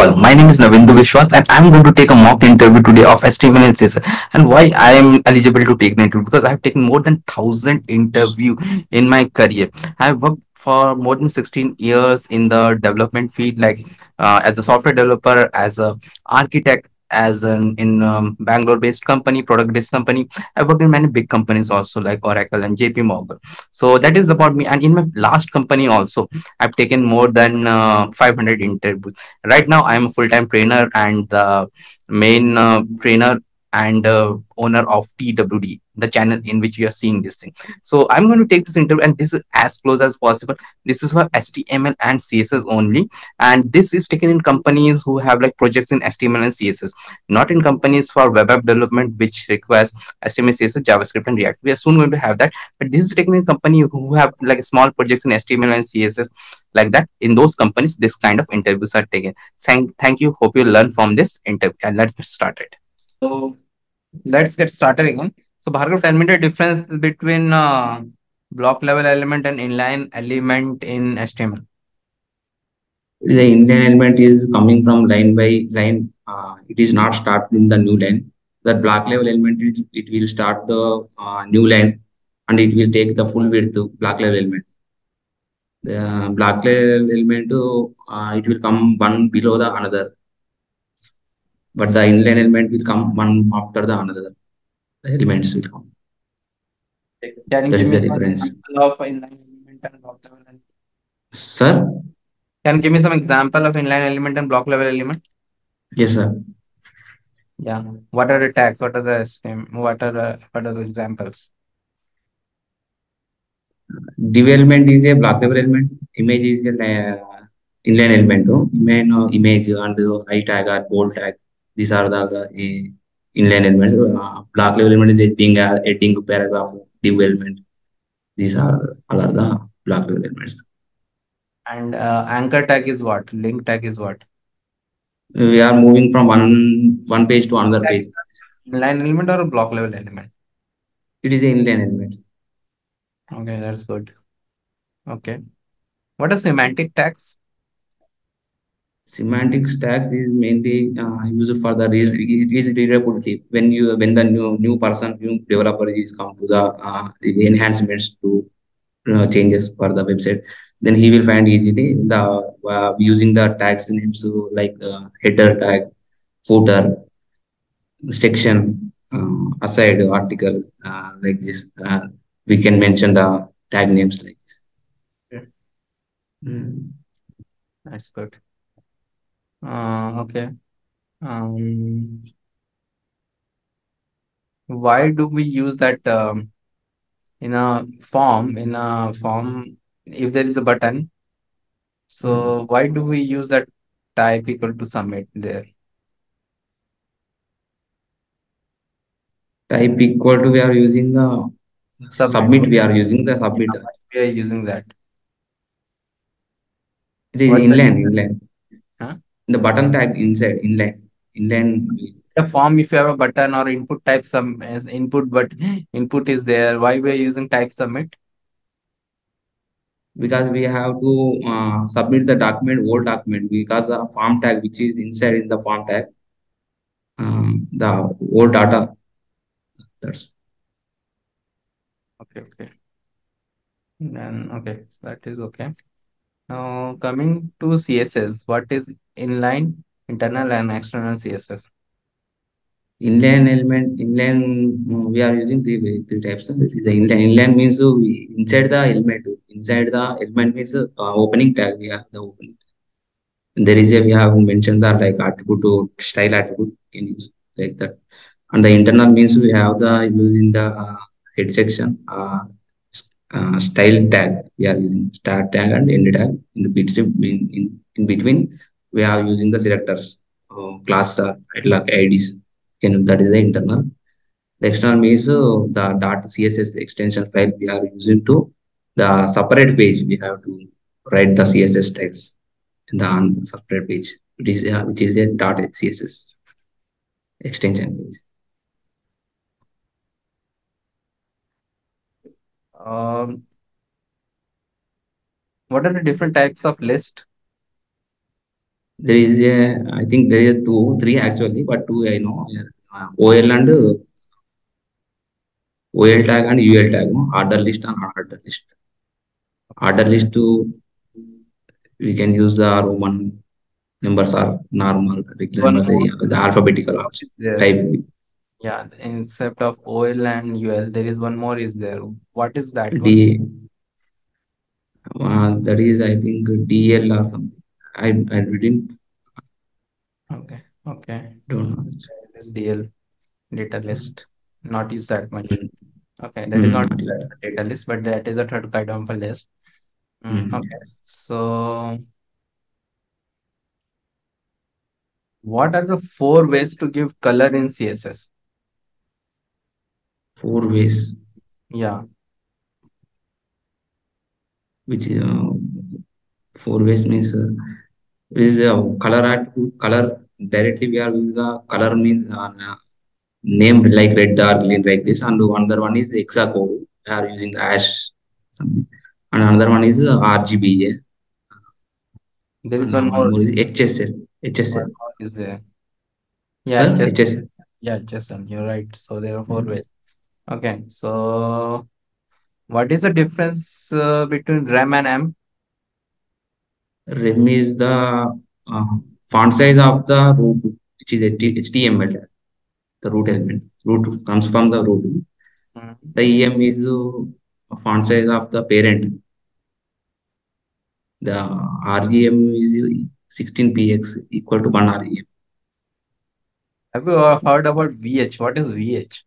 all, my name is Nabendu Biswas and I'm going to take a mock interview today of and CSS. And why I am eligible to take the interview? Because I have taken more than 1000 interview in my career. I have worked for more than 16 years in the development field, like uh, as a software developer, as a architect, as an in um, Bangalore based company, product based company. I worked in many big companies also like Oracle and JP Morgan. So that is about me. And in my last company also, I've taken more than uh, 500 interviews. Right now, I'm a full time trainer and the main uh, trainer and uh, owner of TWD, the channel in which you are seeing this thing. So I'm going to take this interview and this is as close as possible. This is for HTML and CSS only. And this is taken in companies who have like projects in HTML and CSS, not in companies for web app development, which requires HTML, CSS, JavaScript, and React. We are soon going to have that. But this is taken in company who have like small projects in HTML and CSS like that. In those companies, this kind of interviews are taken. Thank, thank you. Hope you learn from this interview. And let's get started. So let's get started again. So Bhargav, tell me the difference between uh, block level element and inline element in HTML. The inline element is coming from line by line. Uh, it is not start in the new line. That block level element, it, it will start the uh, new line and it will take the full width to block level element. The block level element, uh, it will come one below the another but the inline element will come one after the another. The elements will come. Can you give me the some difference. example of inline element and block level element? Sir? Can you give me some example of inline element and block level element? Yes, sir. Yeah. What are the tags? What are the scheme? What are the what are the examples? Div element is a block level element. Image is a uh, inline element. No? Image, no, image and uh, i tag or bold tag. These are the inline elements. Uh, block level element is heading, uh, heading paragraph, div element. These are all are the block level elements. And uh, anchor tag is what? Link tag is what? We are moving from one one page to another page. Inline element or block level element? It is a inline element. Okay, that's good. Okay. What are semantic tags? Semantic tags is mainly uh, used for the is readability. When you when the new new person, new developer is come to the uh, the enhancements to uh, changes for the website, then he will find easily the uh, using the tags names so like uh, header tag, footer, section, uh, aside article uh, like this. Uh, we can mention the tag names like this. Hmm. That's good. Uh, okay. Um, why do we use that um, in a form? In a form, if there is a button, so why do we use that type equal to submit there? Type equal to we are using the Submit. submit. We are using the submit. We are using that. It is What inline, inline. The button tag inside, inline, inline. The form, if you have a button or input type some as input, but input is there. Why we are using type submit? Because we have to uh, submit the document, old document, because the form tag which is inside in the form tag, um, the old data. That's Okay, okay. Then okay, so that is okay. Now coming to CSS, what is inline, internal, and external CSS? inline element. Inline, uh, we are using three three types. It is inline. Inline means uh, we inside the element. Inside the element means uh, opening tag. We have the opening. there is a we have mentioned that like attribute to style attribute can use like that and the internal means we have the using the uh, head section uh, uh, style tag we are using. Start tag and end tag in the bitstrip in, in, in between we are using the selectors uh, class uh, like ids can that is the internal. The external means uh, the dot css extension file we are using to the separate page we have to write the css text in the on separate page. It is uh, which is a dot css extension page Um, what are the different types of list? There is a, I think there is two, three actually, but two I know. Uh, OL and uh, OL tag and UL tag, no? order list and unordered list. Order list to we can use the Roman numbers are normal, regular numbers, yeah, the alphabetical also there. type. Yeah, instead of OL and UL, there is one more is there. What is that one? D, uh, that is I think DL or something. I I didn't Okay, okay. don't know. This DL data list, not use that much. Mm, Okay, that is mm, not not use a data list, but that is a third kind of a list. Mm, Mm, okay, so what are the four ways to give color in CSS? Four ways, Yeah, which uh, four ways means uh, is a color attribute color directly we are using the color means uh, name like red or green like this and another one is hexa code we are using the hash something and another one is uh, RGBA there is and one more. is HSL One HSL more is there. Yeah, sir just HSL yeah, just you're right. So there are four Mm. ways. Okay, so what is the difference uh, between rem and em? rem is the uh, font size of the root which is HTML the root element root comes from the root Mm. the em is uh, font size of the parent the rem is 16px equal to 1 rem Have you uh, heard about VH? What is VH?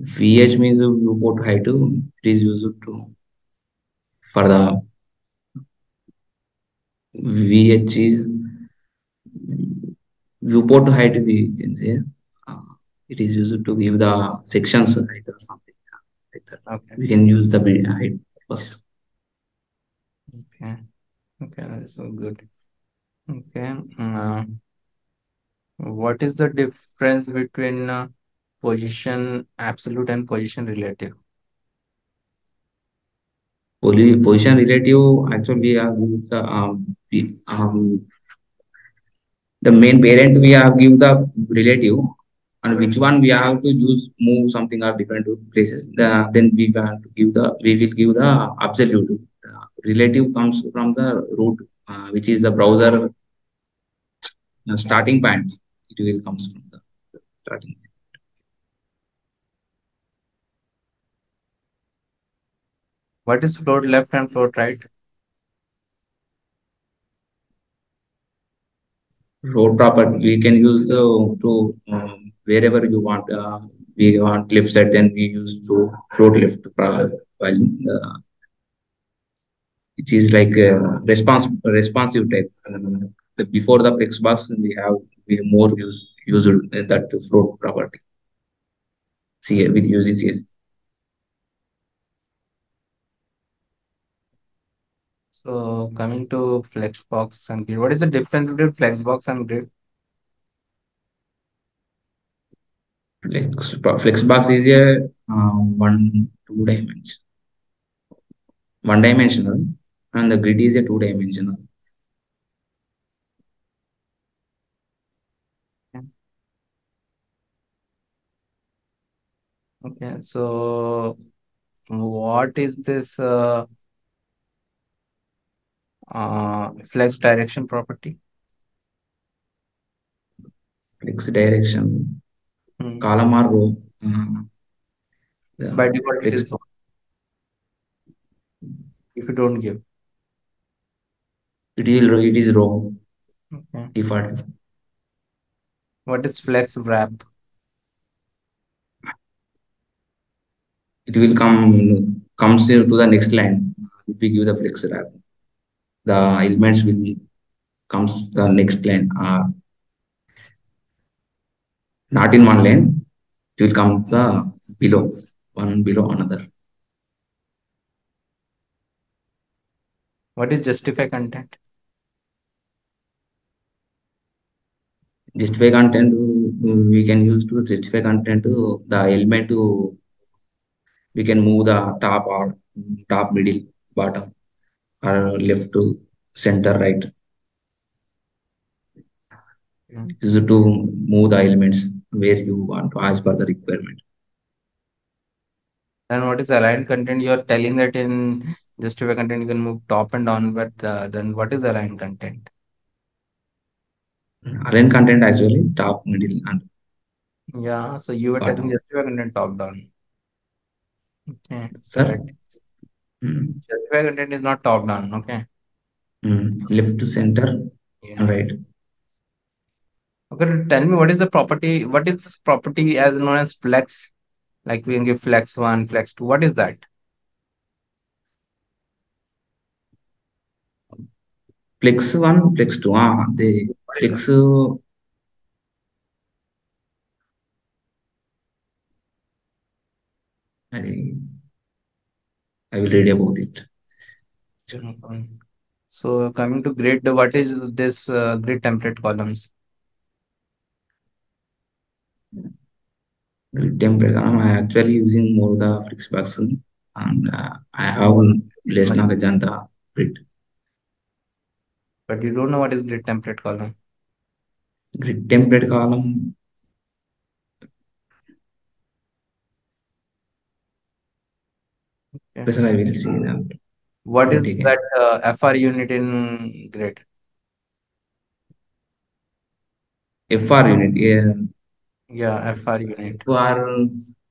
Vh means viewport height it is used to for the vh is viewport height we can say uh, it is used to give the sections height or something like that. Okay, we can use the height purpose. Okay, okay, that's so good. Okay, uh, what is the difference between uh, position absolute and position relative? Position relative actually we have used the um, um, the main parent we have give the relative and which one we have to use move something or different places the, then we want to give the we will give the absolute. The relative comes from the root uh, which is the browser starting point. It will comes from the starting What is float left and float right? road property we can use uh, to um, wherever you want uh, we want left side then we use to float left while uh, it is like a response responsive type um, the, before the flex box we have we more use use that float property see with using CS. So coming to Flexbox and grid, what is the difference between Flexbox and grid? flex flexbox is a uh, one two dimension one dimensional and the grid is a two dimensional Okay, so what is this uh, uh, flex direction property? flex direction Hmm. column or row uh, the By default, it flex is. If you don't give. it will it is row Okay. default What is flex wrap? it will come comes to the next line if we give the flex wrap the elements will comes the next line uh, not in one line it will come the below one below another. What is justify content? justify content we can use to justify content to the element to we can move the top or top middle bottom or left to center right. Used to move the elements where you want to as per the requirement. And what is aligned content? You're telling that in justify content you can move top and down, but uh, then what is aligned content? Align content actually top, middle, and Yeah, so you were telling bottom. justify content top down. Okay, Sir, but mm, justify content is not top down. Okay, mm, left to center yeah. right. Okay, tell me what is the property? What is this property as known as flex? Like we can give flex one, flex two. What is that? Flex one, flex two. Ah, the What is that? flex. I, I will read about it. Okay, no problem. So coming to grid, what is this uh, grid template columns? Grid template. Column, I'm actually using more the Flexbox and uh, I have less knowledge on the grid. but you don't know what is grid template column. Grid template column. Professor, I will see that. What is that uh, FR unit in grid? FR unit. Yeah, Yeah, FR unit. FR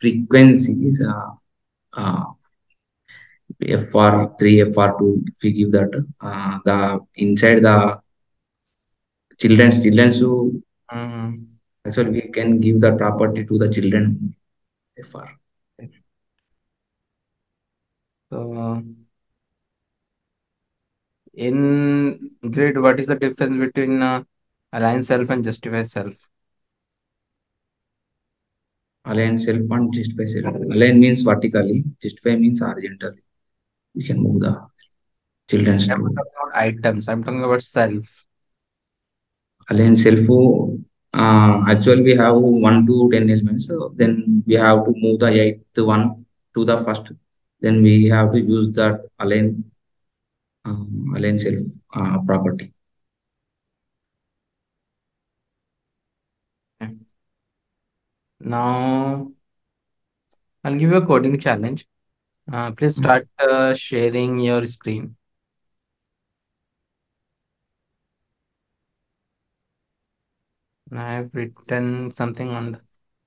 frequencies. Uh, uh, FR3, FR2, if we give that, uh, the inside the children's children's who Mhm. actually we can give the property to the children FR. So in grid, what is the difference between uh, align self and justify self? Align self and justify self. Align means vertically, justify means horizontally. We can move the children's I'm talking about items. I'm talking about self. align self. Uh, actually, we have one to ten elements. So then we have to move the eighth one to the first. Then we have to use that align um, align self uh, property. Okay. Now I'll give you a coding challenge. Uh, please start uh, sharing your screen. I have written something on the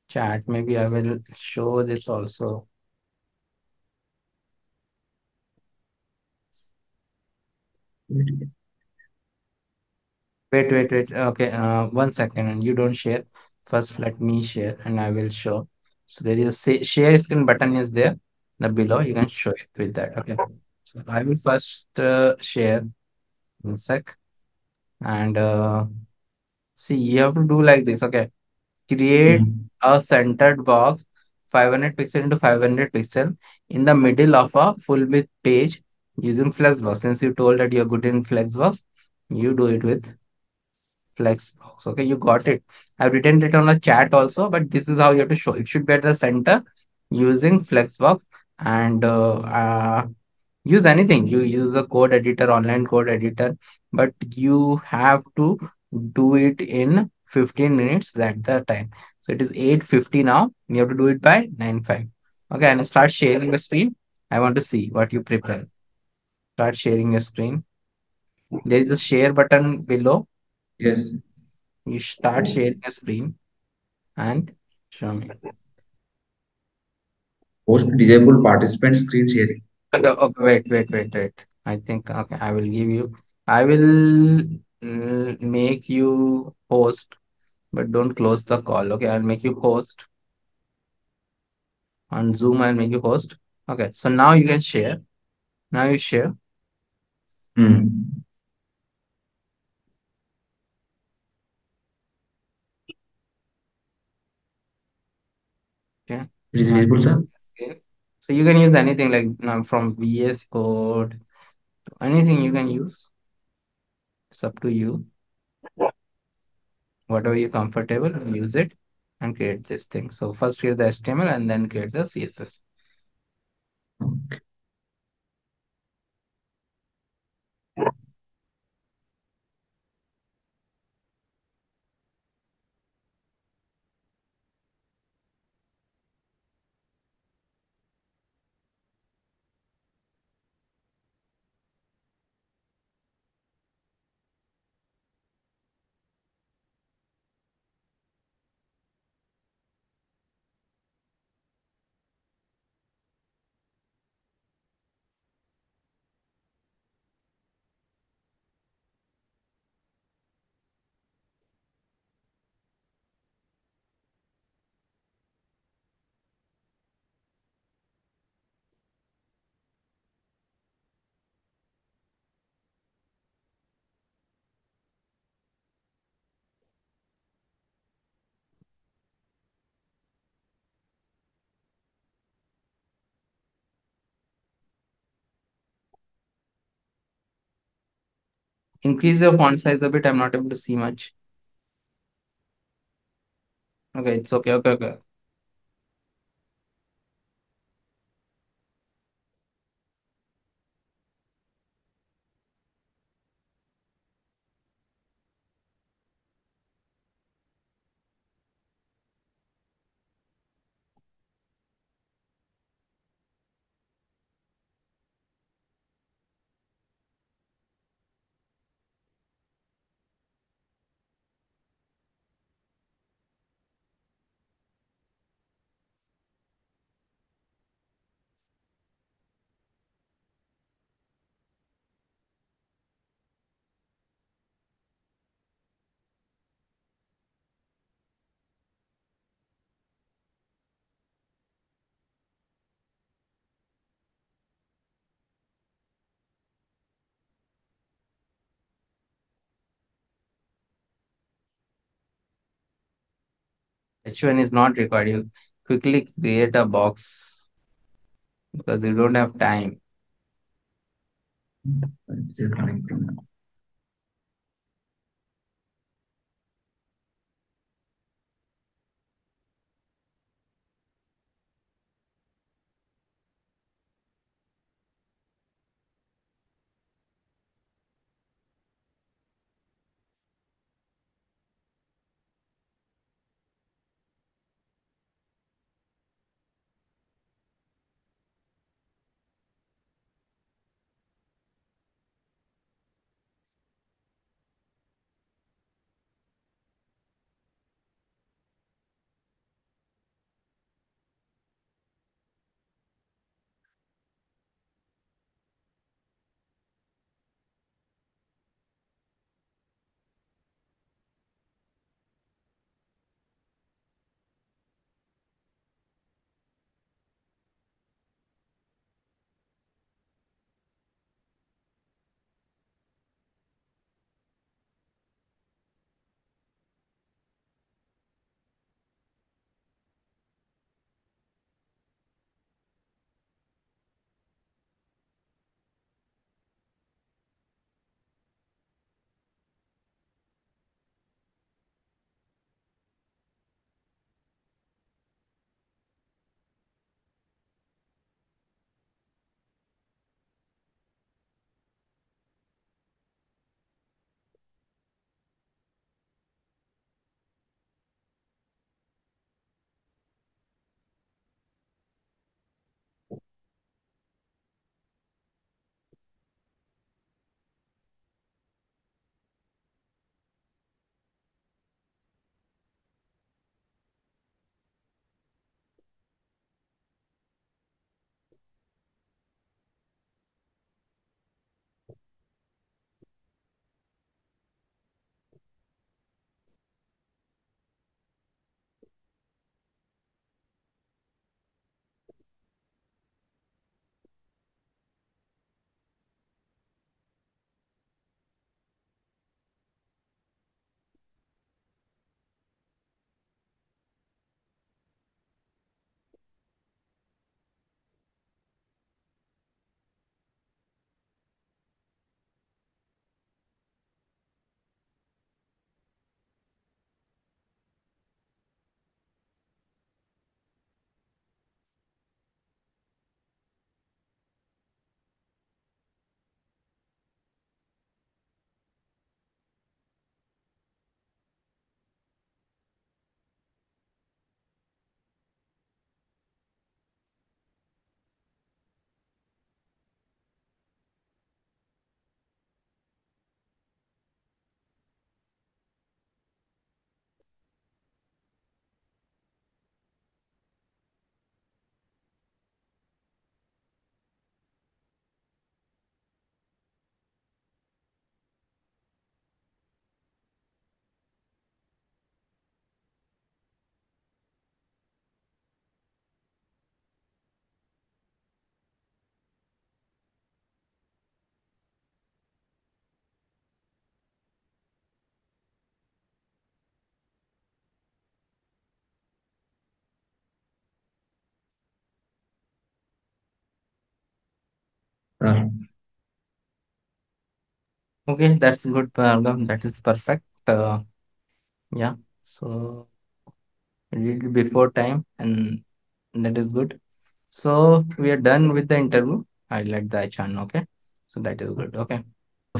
chat. Maybe I will show this also. Wait, wait, wait. Okay, uh, one second, and you don't share. First, let me share, and I will show. So there is a say, share screen button is there. The below you can show it with that. Okay. So I will first uh, share in a sec, and uh, see you have to do like this. Okay, create Mm. a centered box 500 pixel into 500 pixel in the middle of a full width page using Flexbox. Since you told that you're good in Flexbox, you do it with Flexbox. Okay, you got it. I've written it on the chat also, but this is how you have to show. It should be at the center using Flexbox and uh, uh, use anything. You use a code editor, online code editor, but you have to do it in 15 minutes at the time. So it is 8.50 now. You have to do it by 9.5. Okay, and start sharing the screen. I want to see what you prepare. Start sharing your screen. There is a share button below. Yes. You start sharing your screen and show me. Post disable participant screen sharing. Okay, okay, wait, wait, wait, wait. I think okay, I will give you. I will mm, make you host, but don't close the call. Okay, I'll make you host on Zoom. I'll make you host. Okay, so now you can share. Now you share. Mm. Okay. It is So, visible, sir. okay. So you can use anything like now from VS Code to anything you can use. It's up to you. Whatever you're comfortable, use it and create this thing. So first create the HTML and then create the CSS. Okay. Increase the font size a bit. I'm not able to see much. Okay, it's okay. Okay, okay. H1 is not required. You quickly create a box because you don't have time. Hmm. This is connecting now. Raf. Okay, that's good, Bhargav. That is perfect. Uh, yeah. So did before time, and that is good. So we are done with the interview. I let the HR. Okay. So that is good. Okay.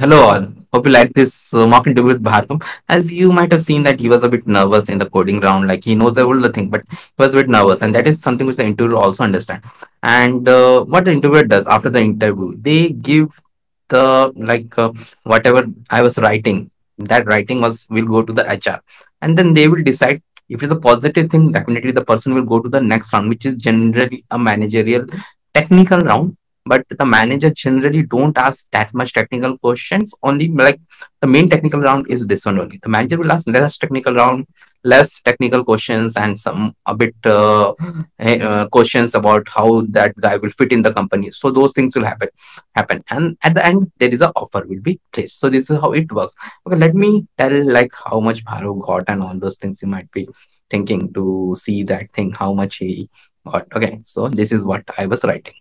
Hello all. Hope you like this uh, mock interview with Bhargav. As you might have seen that he was a bit nervous in the coding round, like he knows all the thing, but he was a bit nervous, and that is something which the interviewer also understand. And uh, what the interviewer does after the interview, they give the like uh, whatever I was writing, that writing was will go to the HR, and then they will decide if it's a positive thing. Definitely, the person will go to the next round, which is generally a managerial technical round but the manager generally don't ask that much technical questions. Only like the main technical round is this one only. The manager will ask less technical round less technical questions and some a bit uh, eh, uh, questions about how that guy will fit in the company. So those things will happen happen. And at the end there is a offer will be placed. So this is how it works. Okay let me tell like how much Bharu got and all those things you might be thinking to see that thing how much he got. Okay so this is what i was writing.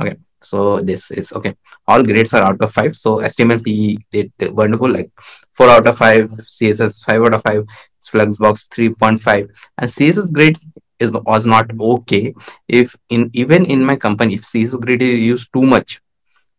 Okay so this is okay all grades are out of 5 so html he did wonderful like 4 out of 5 css 5 out of 5 flexbox 3.5 and css grid is was not okay. If in even in my company if css grid is used too much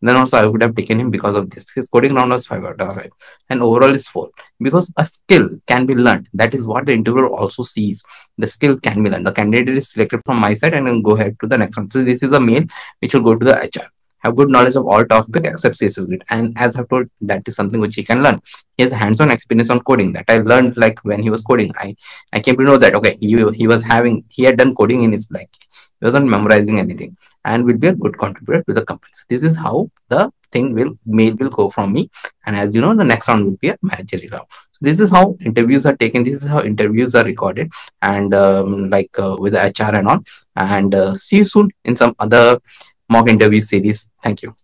then also I would have taken him because of this. His coding round was 5 out of 5 and overall is 4. Because a skill can be learned. That is what the interviewer also sees. The skill can be learned. The candidate is selected from my side and then go ahead to the next one. So this is a mail which will go to the HR. Have good knowledge of all topic except CSS grid. And as I've told, that is something which he can learn. He has hands-on experience on coding that I learned like when he was coding. I, I came to know that okay, he, he was having he had done coding in his life. Wasn't memorizing anything and will be a good contributor to the company. So this is how the thing will mail will go from me. And as you know, the next round will be a managerial round. So this is how interviews are taken. This is how interviews are recorded and um, like uh, with the HR and all. And uh, see you soon in some other mock interview series. Thank you.